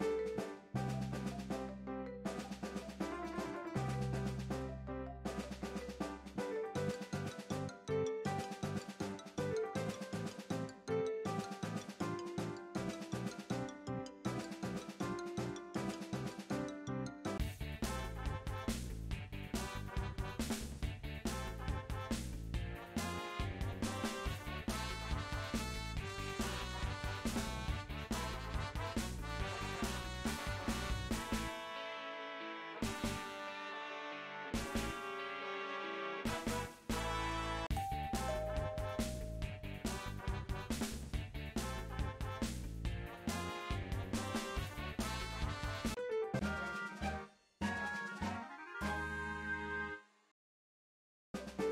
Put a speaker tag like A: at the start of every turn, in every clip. A: あ Thank you.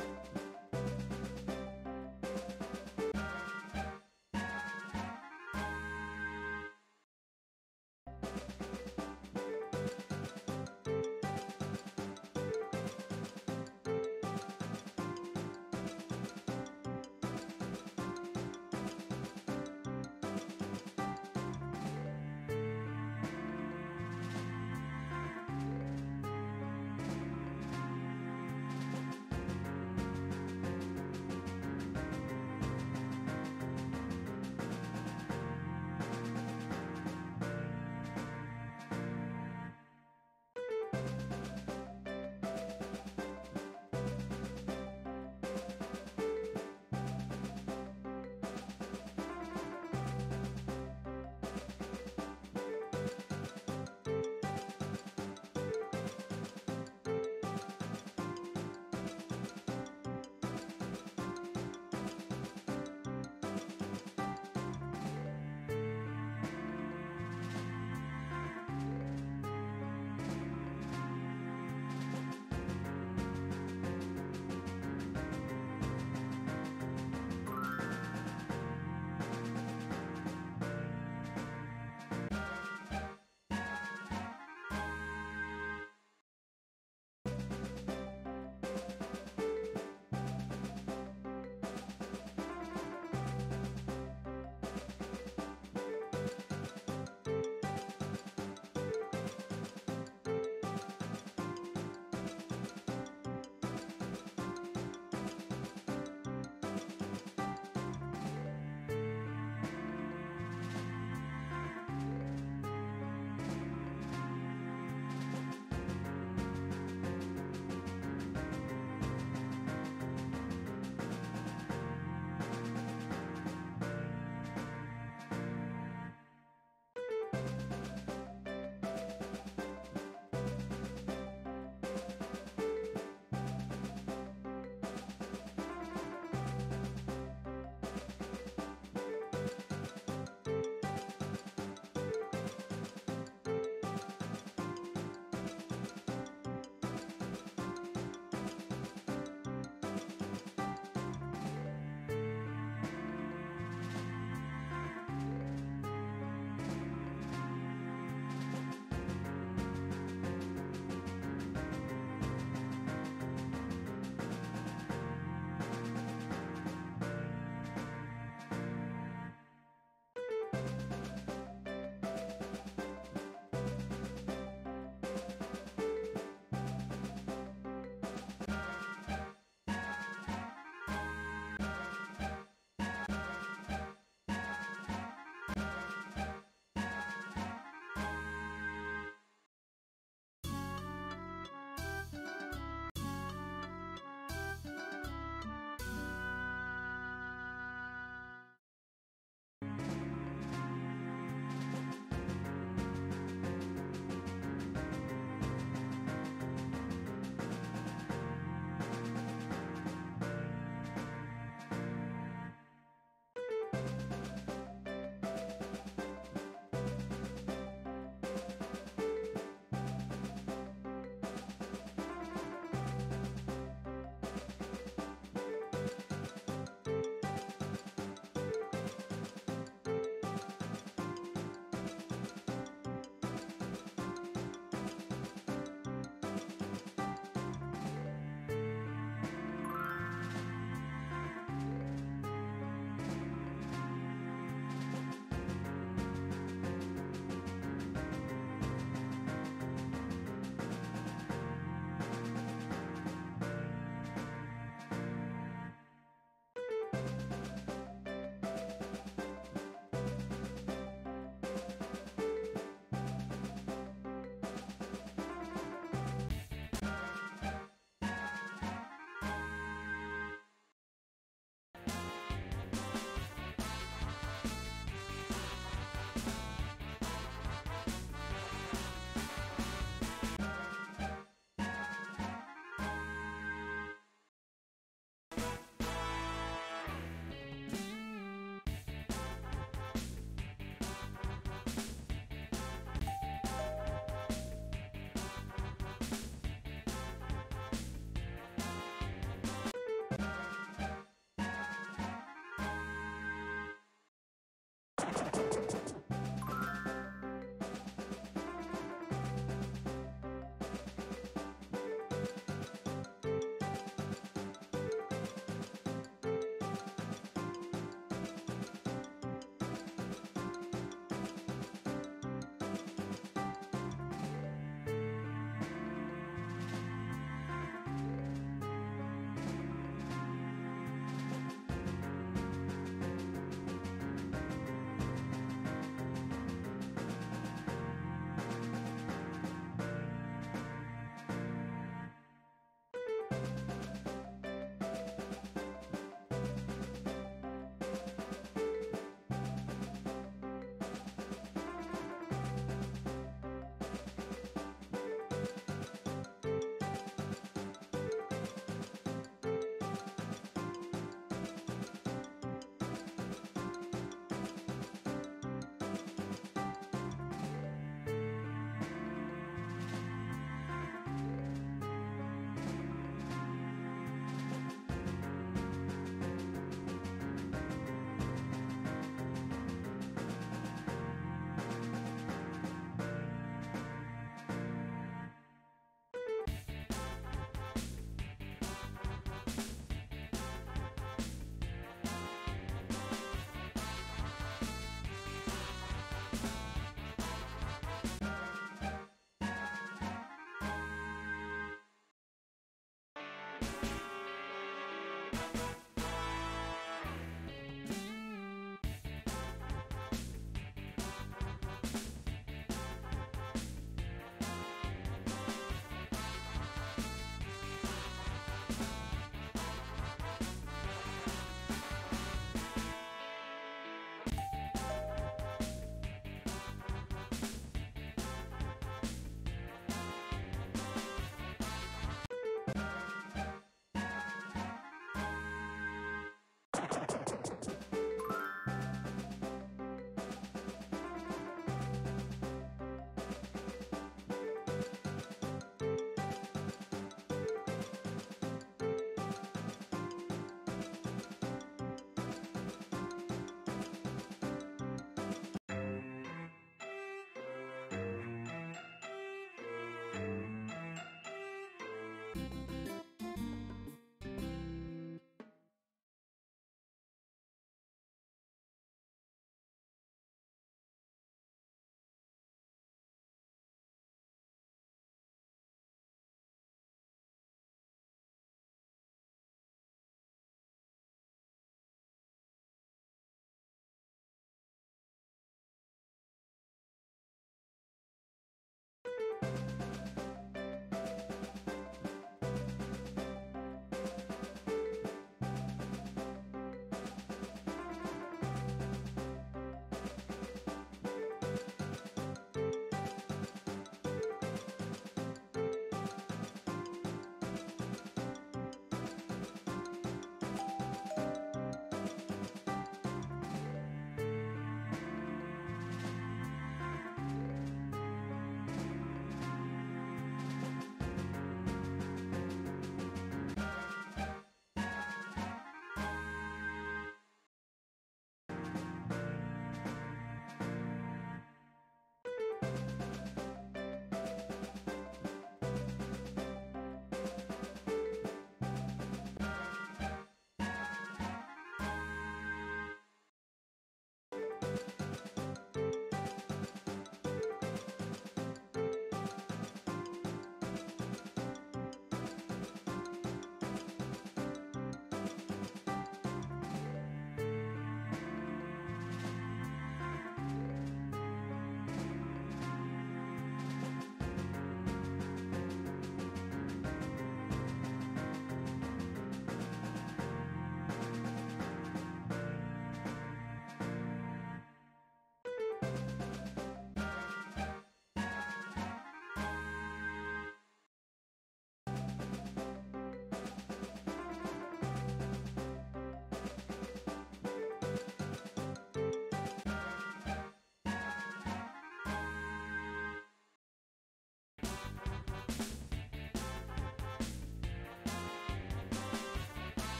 A: うん。